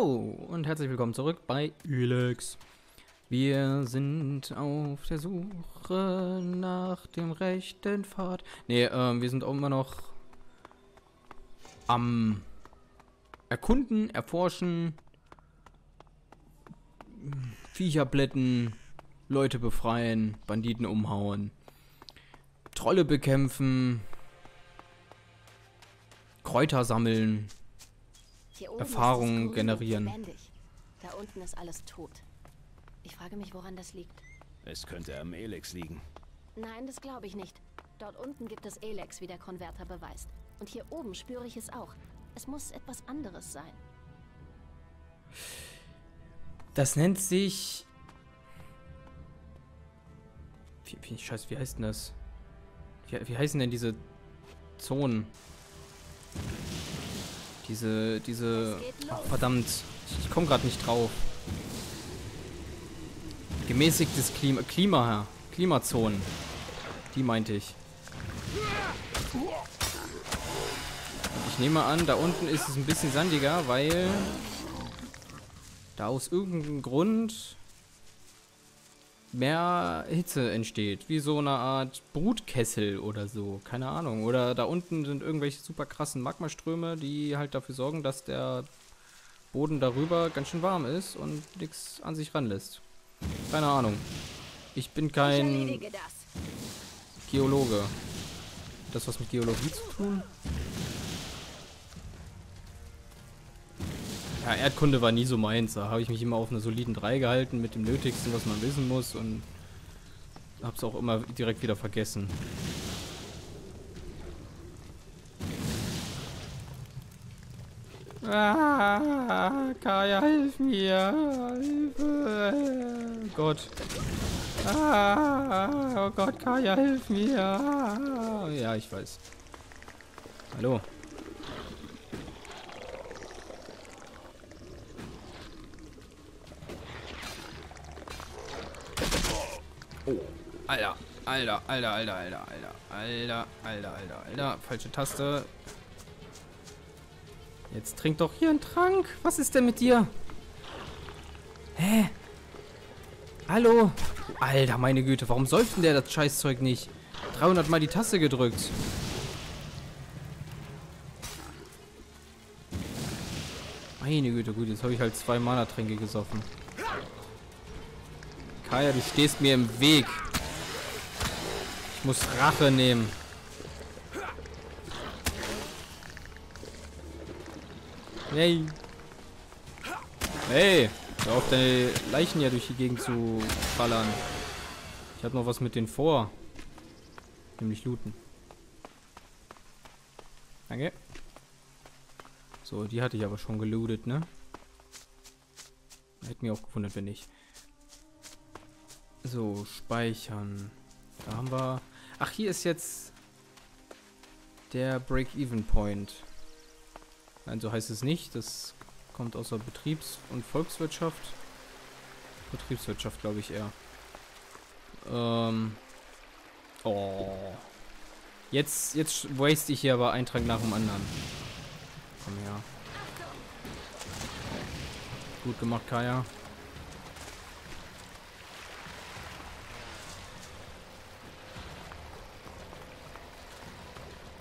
Und herzlich willkommen zurück bei Elex. Wir sind auf der Suche nach dem rechten Pfad. Ne, ähm, wir sind auch immer noch am Erkunden, Erforschen, Viecher blätten, Leute befreien, Banditen umhauen, Trolle bekämpfen, Kräuter sammeln, Erfahrungen generieren. Da unten ist alles tot. Ich frage mich, woran das liegt. Es könnte am Elex liegen. Nein, das glaube ich nicht. Dort unten gibt es Elex, wie der Konverter beweist. Und hier oben spüre ich es auch. Es muss etwas anderes sein. Das nennt sich... Wie, wie, scheiße, wie heißt denn das? Wie, wie heißen denn diese Zonen? Diese, diese... Ach, verdammt. Ich, komme gerade nicht drauf. Gemäßigtes Klima, Klima, Klimazonen. Die meinte ich. Ich nehme an, da unten ist es ein bisschen sandiger, weil da aus irgendeinem Grund mehr Hitze entsteht. Wie so eine Art Brutkessel oder so. Keine Ahnung. Oder da unten sind irgendwelche super krassen Magmaströme, die halt dafür sorgen, dass der Boden darüber ganz schön warm ist und nichts an sich ranlässt. Keine Ahnung. Ich bin kein ich Geologe. Das was mit Geologie zu tun? Ja, Erdkunde war nie so meins. Da habe ich mich immer auf einer soliden 3 gehalten mit dem Nötigsten, was man wissen muss und habe es auch immer direkt wieder vergessen. Ah, Kaya, hilf mir. Hilfe. Oh Gott. Ah, oh Gott, Kaya, hilf mir. Ah, ja, ich weiß. Hallo. Alter. Alter, Alter, Alter, Alter, Alter. Alter, Alter, Alter, Alter. Falsche Taste. Jetzt trink doch hier einen Trank. Was ist denn mit dir? Hä? Hallo? Alter, meine Güte. Warum säuft denn der das Scheißzeug nicht? 300 Mal die Taste gedrückt. Meine Güte, gut. Jetzt habe ich halt zwei Mana-Tränke gesoffen. Kaya, du stehst mir im Weg. Ich muss Rache nehmen. Hey. Hey. Hör auf, deine Leichen ja durch die Gegend zu ballern. Ich habe noch was mit denen vor. Nämlich looten. Danke. So, die hatte ich aber schon gelootet, ne? Hätte mir auch gewundert, wenn nicht. So, speichern. Da haben wir... Ach, hier ist jetzt der Break-Even-Point. Nein, so heißt es nicht. Das kommt aus der Betriebs- und Volkswirtschaft. Betriebswirtschaft, glaube ich eher. Ähm. Oh. Jetzt, jetzt waste ich hier aber Eintrag nach dem anderen. Komm her. Gut gemacht, Kaya.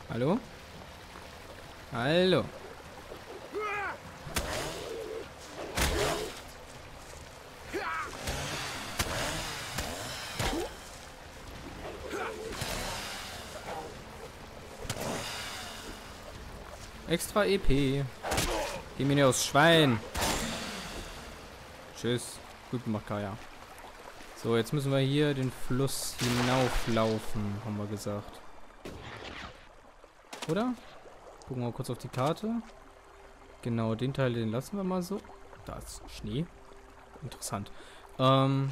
Hallo? Hallo. Extra EP. Geh mir aus Schwein. Tschüss. Gut gemacht, Kaya. So, jetzt müssen wir hier den Fluss hinauflaufen, haben wir gesagt. Oder? Gucken wir kurz auf die Karte. Genau, den Teil, den lassen wir mal so. Da ist Schnee. Interessant. Ähm,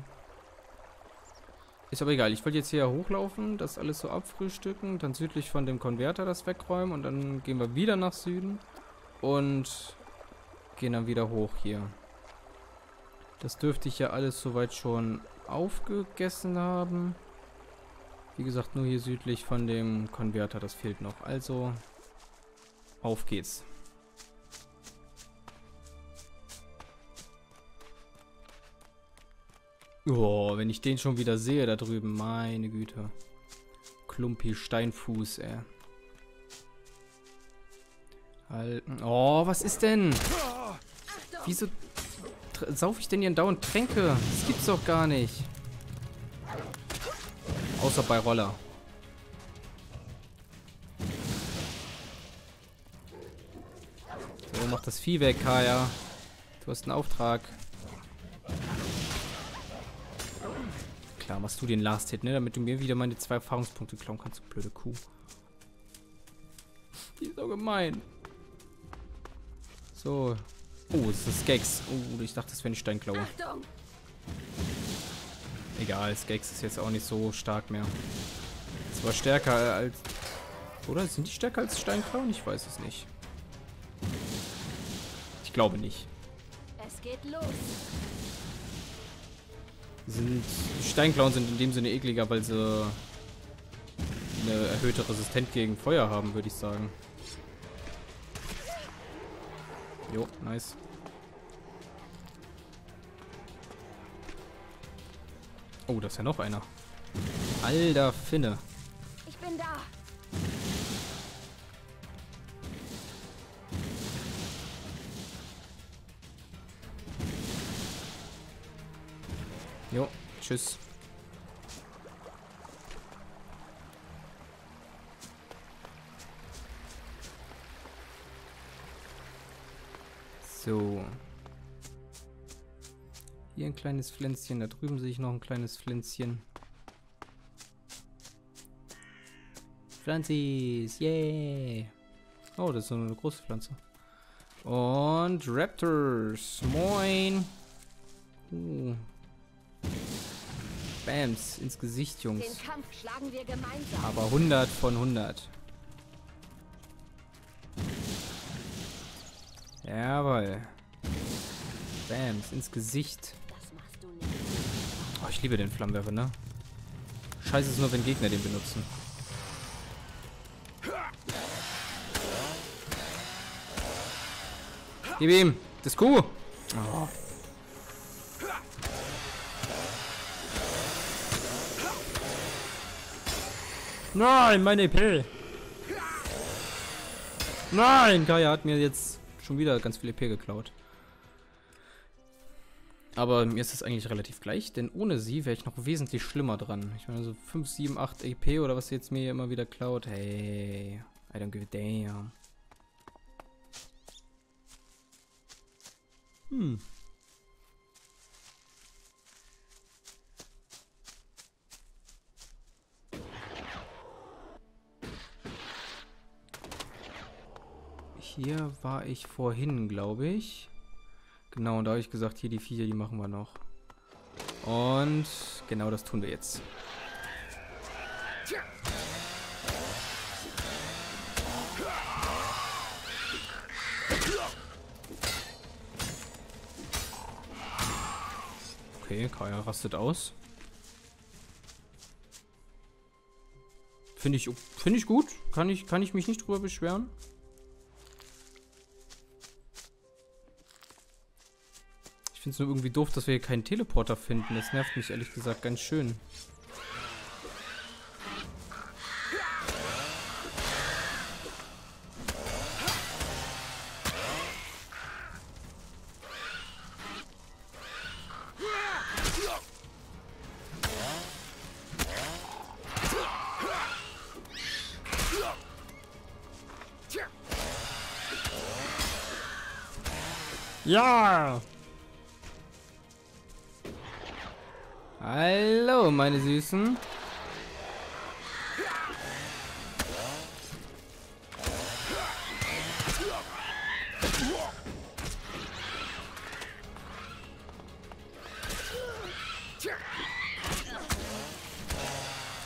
ist aber egal. Ich wollte jetzt hier hochlaufen, das alles so abfrühstücken, dann südlich von dem Konverter das wegräumen und dann gehen wir wieder nach Süden und gehen dann wieder hoch hier. Das dürfte ich ja alles soweit schon aufgegessen haben. Wie gesagt, nur hier südlich von dem Konverter, das fehlt noch. Also, auf geht's. Oh, wenn ich den schon wieder sehe da drüben, meine Güte. Klumpi Steinfuß, ey. Halten. Oh, was ist denn? Wieso sauf ich denn hier dauernd Tränke? Das gibt's doch gar nicht. Außer bei Roller. So, mach das Vieh weg, Kaya. Du hast einen Auftrag. Klar, machst du den Last Hit, ne? Damit du mir wieder meine zwei Erfahrungspunkte klauen kannst, du blöde Kuh. Die ist so gemein. So. Oh, es ist Skags. Oh, ich dachte, das wäre eine Steinklaue. Achtung! Egal, Skags ist jetzt auch nicht so stark mehr. Es war stärker als... Oder sind die stärker als Steinklauen? Ich weiß es nicht. Ich glaube nicht. Es geht los. Sind, Steinklauen sind in dem Sinne ekliger, weil sie eine erhöhte Resistenz gegen Feuer haben, würde ich sagen. Jo, nice. Oh, da ist ja noch einer. Alter Finne. Ich bin da. Jo, tschüss. So. Hier ein kleines Pflänzchen. Da drüben sehe ich noch ein kleines Pflänzchen. Pflanzis. Yay. Oh, das ist so eine große Pflanze. Und Raptors. Moin. Uh. Bams ins Gesicht, Jungs. Aber 100 von 100. Jawohl. Bams, ins Gesicht. Oh, ich liebe den Flammenwerfer, ne? Scheiße ist nur, wenn Gegner den benutzen. Gib ihm! Das Kuh! Oh. Nein, meine EP! Nein, Kaya hat mir jetzt schon wieder ganz viel EP geklaut. Aber mir ist es eigentlich relativ gleich, denn ohne sie wäre ich noch wesentlich schlimmer dran. Ich meine, so 5, 7, 8 EP oder was sie jetzt mir hier immer wieder klaut. Hey, I don't give a damn. Hm. Hier war ich vorhin, glaube ich. Genau, und da habe ich gesagt, hier die Viecher, die machen wir noch. Und genau das tun wir jetzt. Okay, Kaya rastet aus. Finde ich, find ich gut. Kann ich, kann ich mich nicht drüber beschweren. Finde es nur irgendwie doof, dass wir hier keinen Teleporter finden. Das nervt mich ehrlich gesagt ganz schön. Ja! Hallo, meine Süßen.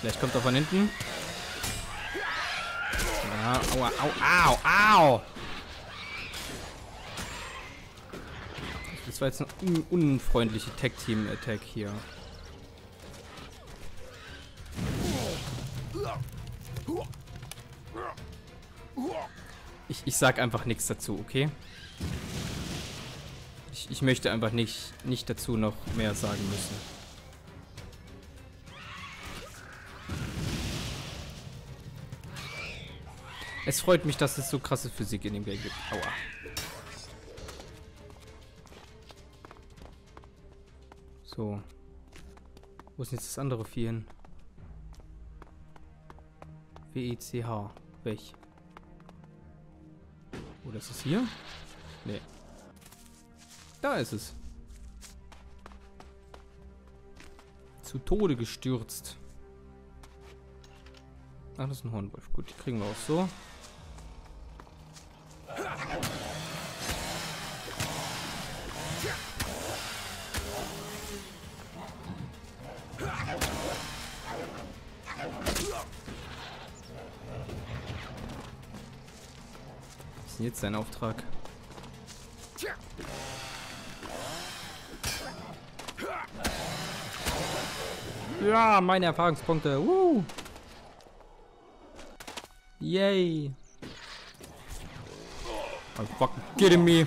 Vielleicht kommt er von hinten. Aua, au, au, au. Das war jetzt eine un unfreundliche Tag-Team-Attack hier. sag einfach nichts dazu, okay? Ich, ich möchte einfach nicht, nicht dazu noch mehr sagen müssen. Es freut mich, dass es so krasse Physik in dem Game gibt. Aua. So. Wo ist jetzt das andere Vieh hin? W-E-C-H. Weg. Oder ist es hier? Nee. Da ist es. Zu Tode gestürzt. Ach, das ist ein Hornwolf. Gut, die kriegen wir auch so. Sein Auftrag? Ja, meine Erfahrungspunkte. Woo. Yay. I'm fucking kidding me.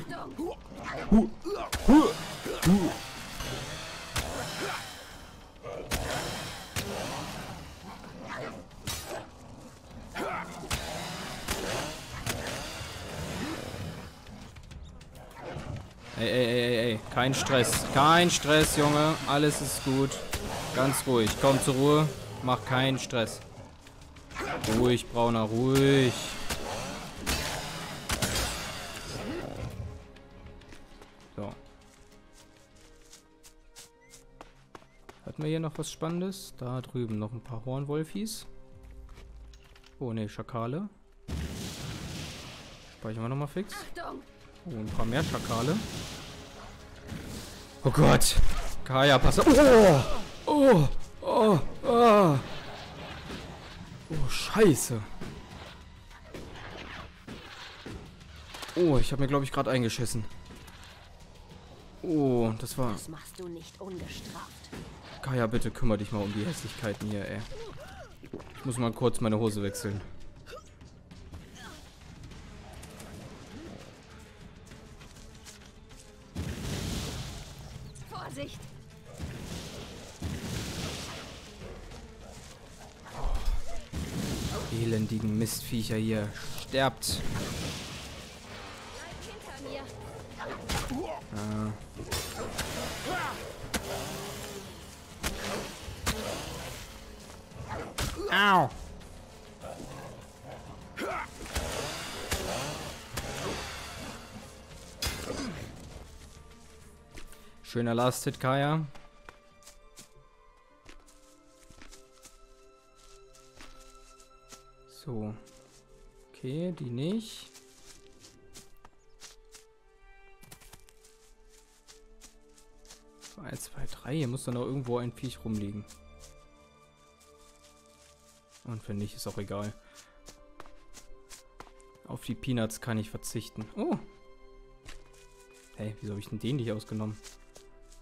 Kein Stress. Kein Stress, Junge. Alles ist gut. Ganz ruhig. Komm zur Ruhe. Mach keinen Stress. Ruhig, Brauner, ruhig. So. Hatten wir hier noch was Spannendes? Da drüben noch ein paar Hornwolfis. Oh ne, Schakale. Speichern wir nochmal fix. Oh, ein paar mehr Schakale. Oh Gott. Kaya, pass auf. Oh! Oh! Oh! Oh! Oh, scheiße. Oh, ich habe mir, glaube ich, gerade eingeschissen. Oh, das war... Das machst du nicht ungestraft. Kaya, bitte kümmere dich mal um die Hässlichkeiten hier, ey. Ich muss mal kurz meine Hose wechseln. Elendigen Mistviecher hier. Sterbt. Ah. Au. Schöner Last-Hit, Kaya. Okay, die nicht. So, 1, 2, 3. Hier muss dann noch irgendwo ein Viech rumliegen. Und wenn nicht, ist auch egal. Auf die Peanuts kann ich verzichten. Oh. Hey, wieso habe ich denn den nicht ausgenommen?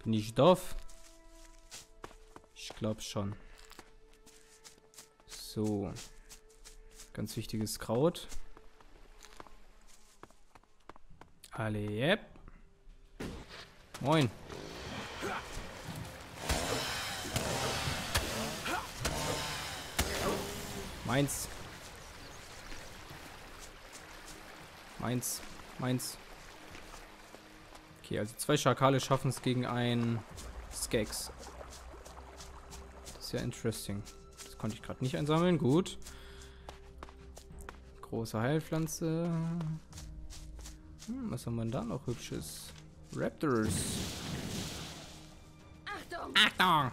Bin ich doof? Ich glaube schon. So. Ganz wichtiges Kraut. Alle, yep. Moin. Meins. Meins. Meins. Okay, also zwei Schakale schaffen es gegen ein Skex. Das ist ja interesting. Das konnte ich gerade nicht einsammeln. Gut. Große Heilpflanze. Hm, was haben wir denn da noch hübsches? Raptors. Achtung! Achtung!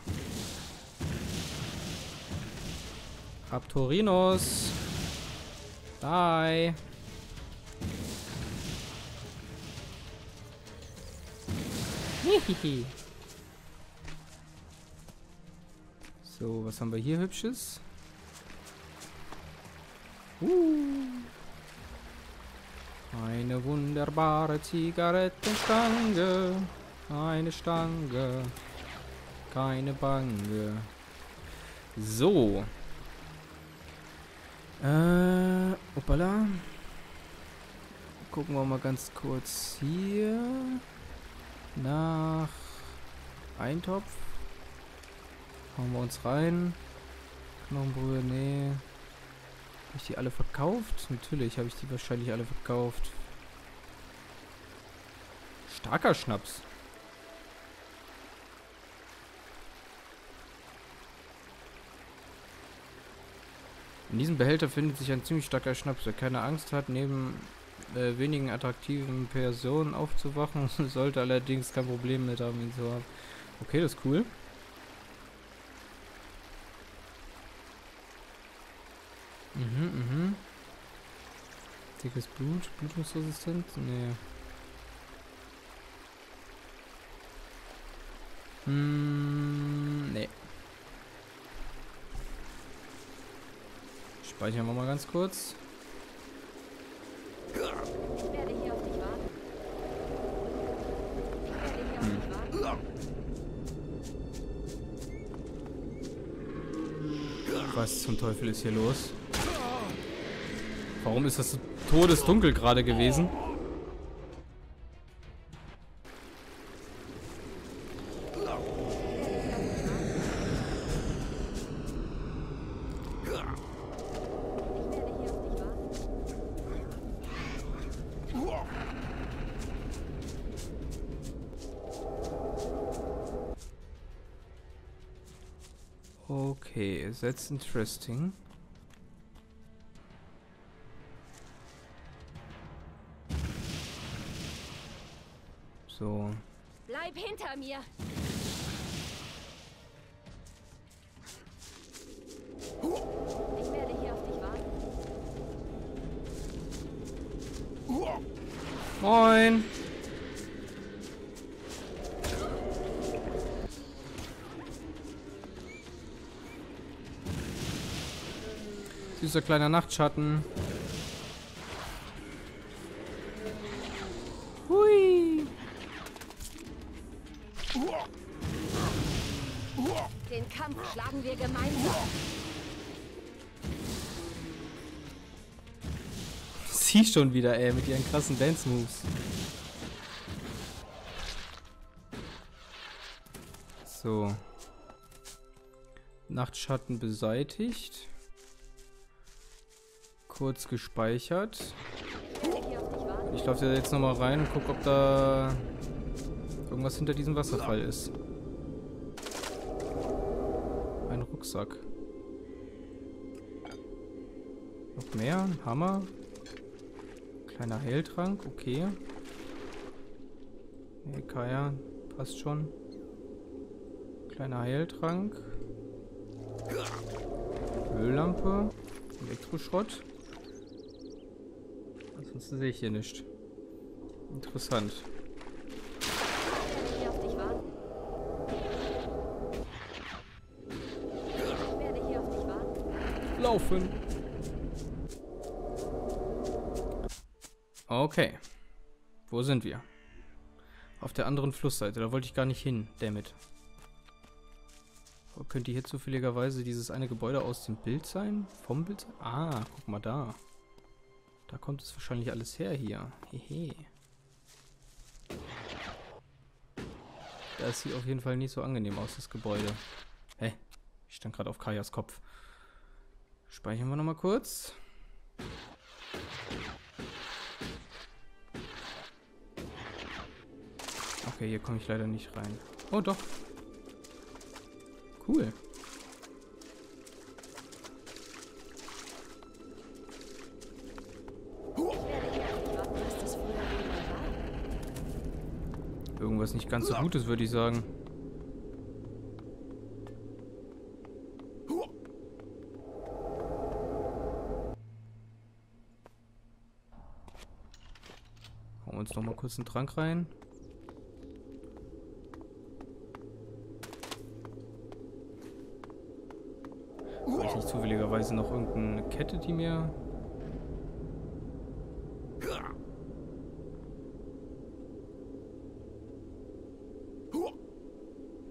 Raptorinos. Die. Hihihi. So, was haben wir hier hübsches? Uh. Eine wunderbare Zigarettenstange. Eine Stange. Keine Bange. So. Äh, hoppala. Gucken wir mal ganz kurz hier. Nach Eintopf. Hauen wir uns rein. Knochenbrühe, nee. Ich die alle verkauft? Natürlich habe ich die wahrscheinlich alle verkauft. Starker Schnaps. In diesem Behälter findet sich ein ziemlich starker Schnaps. Wer keine Angst hat, neben äh, wenigen attraktiven Personen aufzuwachen, sollte allerdings kein Problem mit haben, ihn zu haben. Okay, das ist cool. Mhm, mhm. Dickes Blut, blutungsresistent? Nee. Hm, nee. Speichern wir mal ganz kurz. Warten. Was zum Teufel ist hier los? Warum ist das so todesdunkel gerade gewesen? Okay, that's interesting. So. Bleib hinter mir. Ich werde hier auf dich warten. Moin! Süßer kleiner Nachtschatten. Schon wieder, ey, mit ihren krassen Dance-Moves. So. Nachtschatten beseitigt. Kurz gespeichert. Ich laufe jetzt nochmal rein und guck, ob da irgendwas hinter diesem Wasserfall ist. Ein Rucksack. Noch mehr? Ein Hammer. Kleiner Heiltrank, okay. Nee, Kaya, passt schon. Kleiner Heiltrank. Öllampe. Elektroschrott. Ansonsten sehe ich hier nicht. Interessant. Ich werde hier auf dich warten. Ich werde hier auf dich warten. Laufen. Okay. Wo sind wir? Auf der anderen Flussseite. Da wollte ich gar nicht hin. Damit. Könnte hier zufälligerweise dieses eine Gebäude aus dem Bild sein? Vom Bild sein? Ah, guck mal da. Da kommt es wahrscheinlich alles her hier. Hehe. Das sieht auf jeden Fall nicht so angenehm aus, das Gebäude. Hä? Ich stand gerade auf Kajas Kopf. Speichern wir nochmal kurz. Okay, hier komme ich leider nicht rein. Oh, doch. Cool. Irgendwas nicht ganz so Gutes, würde ich sagen. Hauen wir uns noch mal kurz einen Trank rein. Habe ich nicht zufälligerweise noch irgendeine Kette, die mir...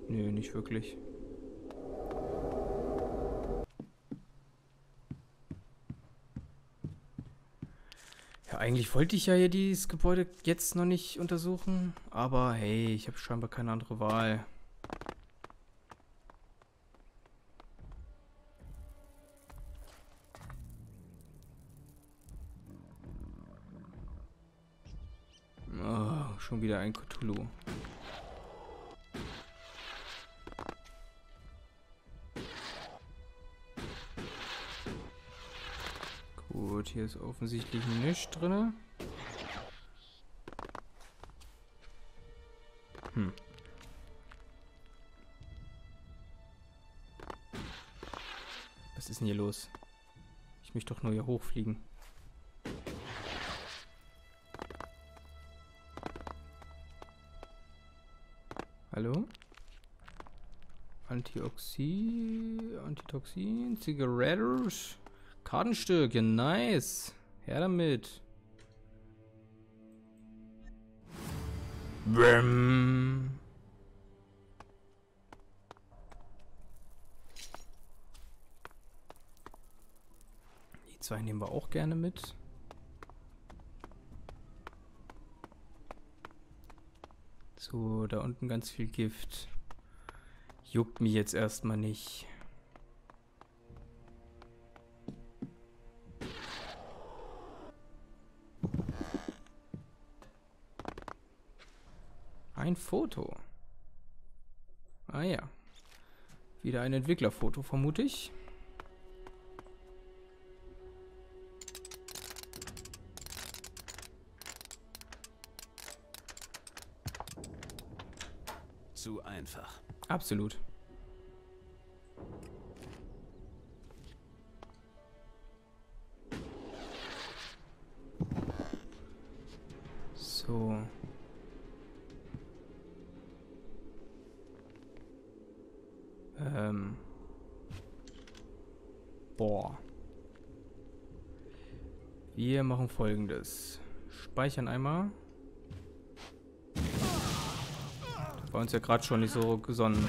Nö, nicht wirklich. Ja, eigentlich wollte ich ja hier dieses Gebäude jetzt noch nicht untersuchen, aber hey, ich habe scheinbar keine andere Wahl. Schon wieder ein Cthulhu. Gut, hier ist offensichtlich nichts drin. Hm. Was ist denn hier los? Ich möchte doch nur hier hochfliegen. Hallo? Antioxid, Antitoxin, Zigaretten, Kartenstück, nice. Her damit. Bäm. Die zwei nehmen wir auch gerne mit. So, da unten ganz viel Gift. Juckt mich jetzt erstmal nicht. Ein Foto. Ah ja. Wieder ein Entwicklerfoto, vermute ich. Zu einfach. Absolut. So. Ähm. Boah. Wir machen folgendes. Speichern einmal. War uns ja gerade schon nicht so gesonnen.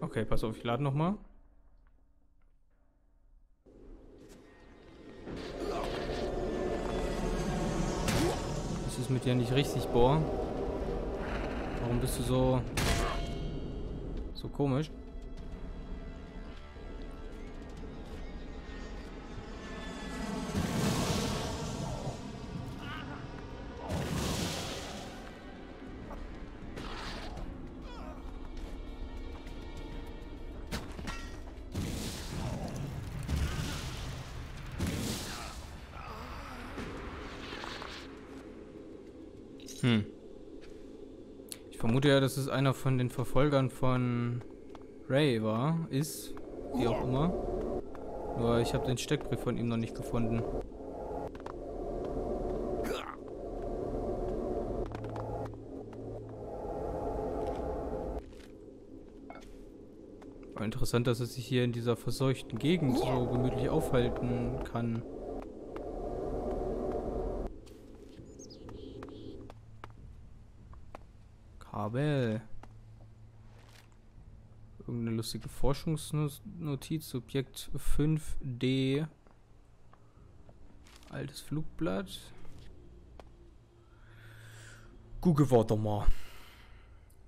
Okay, pass auf, ich lade nochmal. es mit dir nicht richtig, Bohr. Warum bist du so... so komisch? der, dass es einer von den Verfolgern von Ray war, ist, wie auch immer. Nur ich habe den Steckbrief von ihm noch nicht gefunden. Interessant, dass es sich hier in dieser verseuchten Gegend so gemütlich aufhalten kann. habe. Irgendeine lustige Forschungsnotiz, Subjekt 5D. Altes Flugblatt. Google warte mal.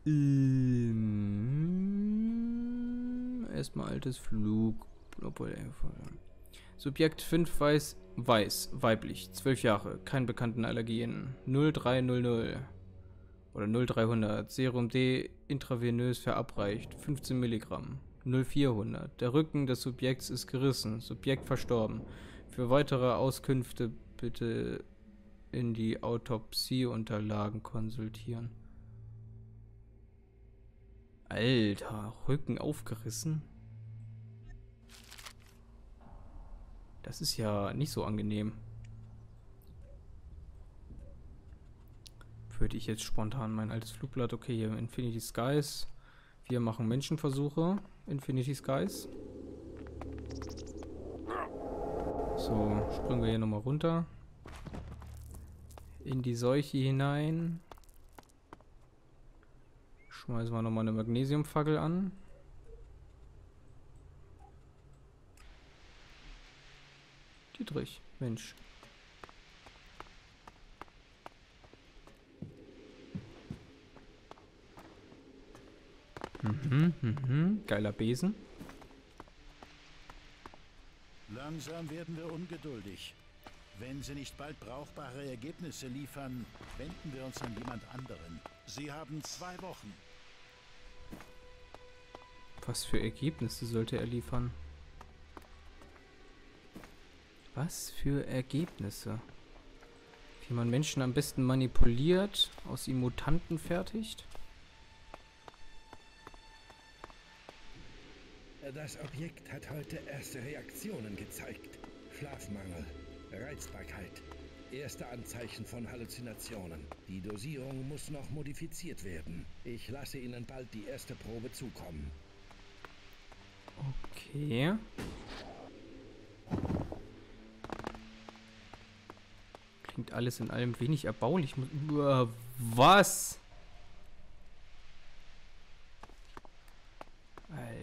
Ähm, erstmal altes Flug. Subjekt 5 weiß, weiß, weiblich, 12 Jahre, keine bekannten Allergien. 0300. Oder 0300. Serum D intravenös verabreicht. 15 Milligramm. 0400. Der Rücken des Subjekts ist gerissen. Subjekt verstorben. Für weitere Auskünfte bitte in die Autopsieunterlagen konsultieren. Alter, Rücken aufgerissen? Das ist ja nicht so angenehm. würde ich jetzt spontan mein altes Flugblatt, okay, hier Infinity Skies. Wir machen Menschenversuche, Infinity Skies. So, springen wir hier nochmal runter. In die Seuche hinein. Schmeißen wir nochmal eine Magnesiumfackel an. Dietrich, Mensch. Mhm. Geiler Besen. Langsam werden wir ungeduldig. Wenn Sie nicht bald brauchbare Ergebnisse liefern, wenden wir uns an jemand anderen. Sie haben zwei Wochen. Was für Ergebnisse sollte er liefern? Was für Ergebnisse? Wie man Menschen am besten manipuliert, aus ihm Mutanten fertigt? Das Objekt hat heute erste Reaktionen gezeigt. Schlafmangel, Reizbarkeit, erste Anzeichen von Halluzinationen. Die Dosierung muss noch modifiziert werden. Ich lasse Ihnen bald die erste Probe zukommen. Okay. Klingt alles in allem wenig erbaulich. Was?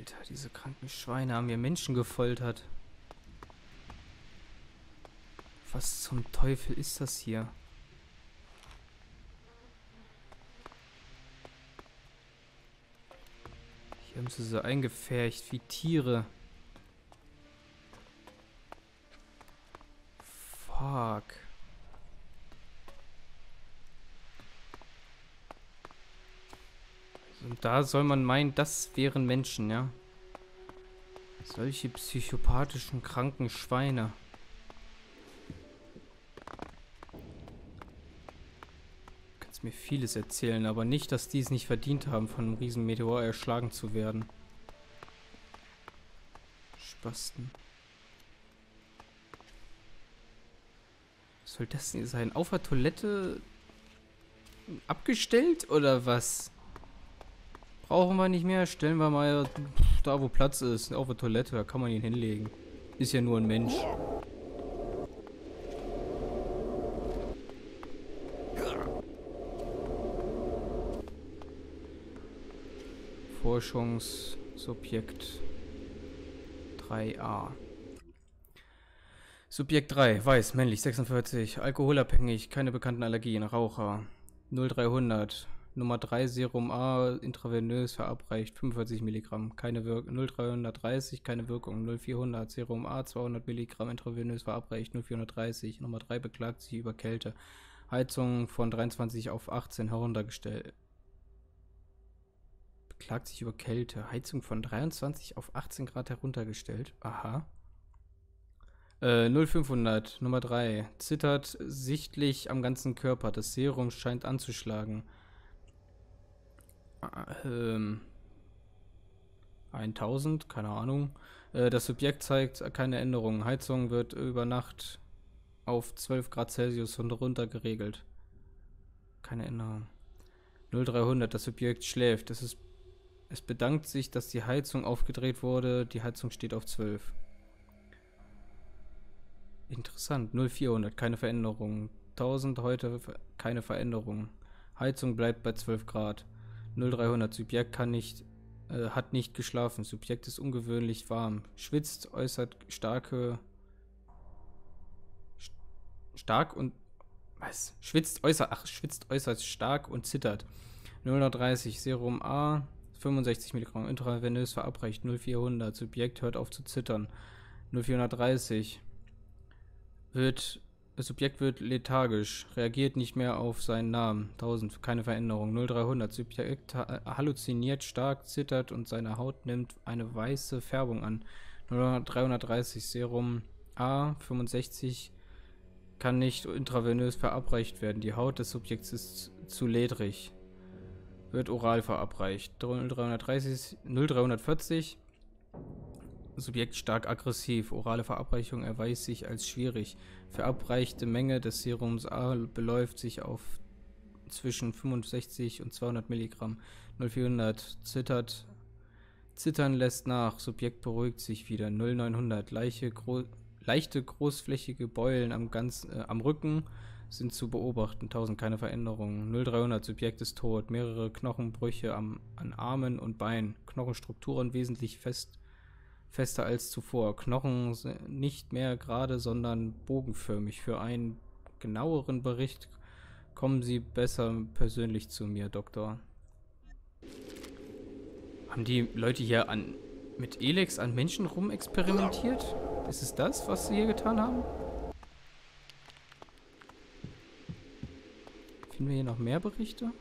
Alter, diese kranken Schweine haben mir Menschen gefoltert. Was zum Teufel ist das hier? Hier haben sie so eingefärcht wie Tiere. Fuck. Und da soll man meinen, das wären Menschen, ja. Solche psychopathischen, kranken Schweine. Du kannst mir vieles erzählen, aber nicht, dass die es nicht verdient haben, von einem Riesenmeteor erschlagen zu werden. Spasten. Was soll das denn sein? Auf der Toilette abgestellt oder was? Brauchen wir nicht mehr. Stellen wir mal da, wo Platz ist. Auf der Toilette. Da kann man ihn hinlegen. Ist ja nur ein Mensch. Forschungsobjekt 3a. Subjekt 3, weiß, männlich, 46, alkoholabhängig, keine bekannten Allergien, Raucher, 0300, Nummer 3 Serum A intravenös verabreicht 45 Milligramm, keine Wirkung 0330, keine Wirkung 0400 Serum A 200 Milligramm intravenös verabreicht 0430. Nummer 3 beklagt sich über Kälte. Heizung von 23 auf 18 heruntergestellt. Beklagt sich über Kälte. Heizung von 23 auf 18 Grad heruntergestellt. Aha. Äh, 0500, Nummer 3. Zittert sichtlich am ganzen Körper. Das Serum scheint anzuschlagen ähm, 1000, keine Ahnung. Äh, das Subjekt zeigt keine Änderungen. Heizung wird über Nacht auf 12 Grad Celsius und runter geregelt. Keine Änderung. 0300, das Subjekt schläft. Es, ist, es bedankt sich, dass die Heizung aufgedreht wurde. Die Heizung steht auf 12. Interessant. 0400, keine Veränderung. 1000 heute keine Veränderung. Heizung bleibt bei 12 Grad. 0300. Subjekt kann nicht, äh, hat nicht geschlafen. Subjekt ist ungewöhnlich warm. Schwitzt, äußert starke, st stark und, was? Schwitzt, äußert, ach, schwitzt äußert stark und zittert. 030. Serum A, 65 Milligramm. Intravenös verabreicht. 0400. Subjekt hört auf zu zittern. 0430. Wird das Subjekt wird lethargisch, reagiert nicht mehr auf seinen Namen. 1000, keine Veränderung. 0300, Subjekt halluziniert stark, zittert und seine Haut nimmt eine weiße Färbung an. 330, Serum A, 65, kann nicht intravenös verabreicht werden. Die Haut des Subjekts ist zu ledrig. Wird oral verabreicht. 0330, 0340, Subjekt stark aggressiv. Orale Verabreichung erweist sich als schwierig. Verabreichte Menge des Serums A beläuft sich auf zwischen 65 und 200 Milligramm. 0400 zittert. Zittern lässt nach. Subjekt beruhigt sich wieder. 0900 leichte, gro leichte großflächige Beulen am, ganzen, äh, am Rücken sind zu beobachten. 1000 keine Veränderungen. 0300 Subjekt ist tot. Mehrere Knochenbrüche am, an Armen und Beinen. Knochenstrukturen wesentlich fest fester als zuvor. Knochen nicht mehr gerade, sondern bogenförmig. Für einen genaueren Bericht kommen Sie besser persönlich zu mir, Doktor. Haben die Leute hier an mit Elex an Menschen rumexperimentiert? Ist es das, was sie hier getan haben? Finden wir hier noch mehr Berichte?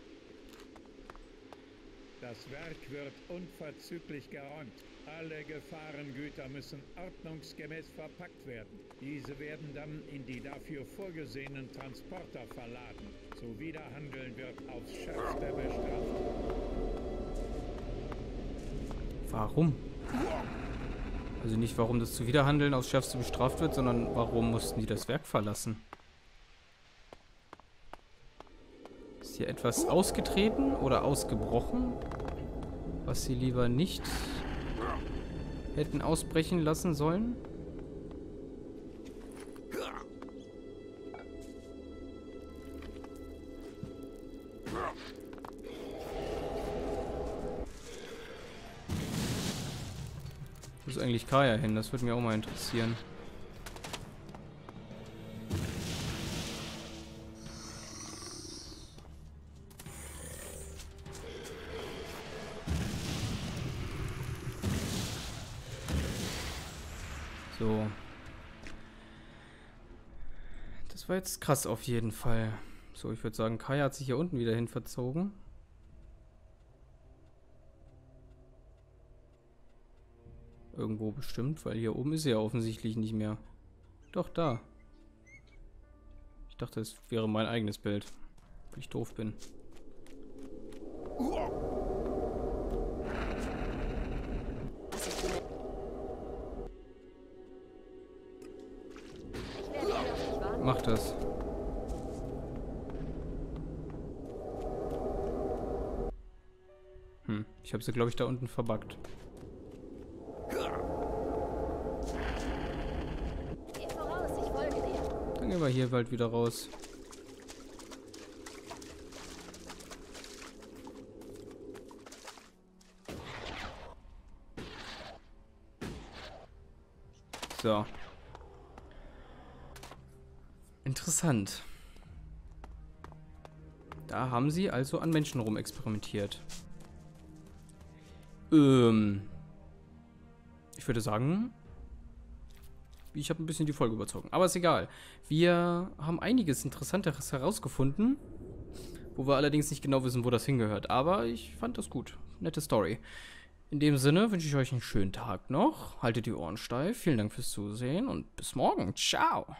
Das Werk wird unverzüglich geräumt. Alle Gefahrengüter müssen ordnungsgemäß verpackt werden. Diese werden dann in die dafür vorgesehenen Transporter verladen. Zuwiderhandeln wird aufs Schärfste bestraft. Warum? Also nicht, warum das Zuwiderhandeln aufs Schärfste bestraft wird, sondern warum mussten die das Werk verlassen? Ist hier etwas ausgetreten oder ausgebrochen, was sie lieber nicht hätten ausbrechen lassen sollen? Wo ist eigentlich Kaya hin? Das würde mich auch mal interessieren. Jetzt krass auf jeden Fall. So, ich würde sagen, Kaya hat sich hier unten wieder hin verzogen. Irgendwo bestimmt, weil hier oben ist sie ja offensichtlich nicht mehr. Doch, da. Ich dachte, es wäre mein eigenes Bild. Weil ich doof bin. Ich Mach das. Hm, ich habe sie, glaube ich, da unten verbuggt. Geh voraus, ich folge dir. Dann gehen wir hier bald wieder raus. So. Interessant. Da haben sie also an Menschen rumexperimentiert. Ähm. Ich würde sagen, ich habe ein bisschen die Folge überzogen. Aber ist egal. Wir haben einiges Interessanteres herausgefunden, wo wir allerdings nicht genau wissen, wo das hingehört. Aber ich fand das gut. Nette Story. In dem Sinne wünsche ich euch einen schönen Tag noch. Haltet die Ohren steif. Vielen Dank fürs Zusehen und bis morgen. Ciao.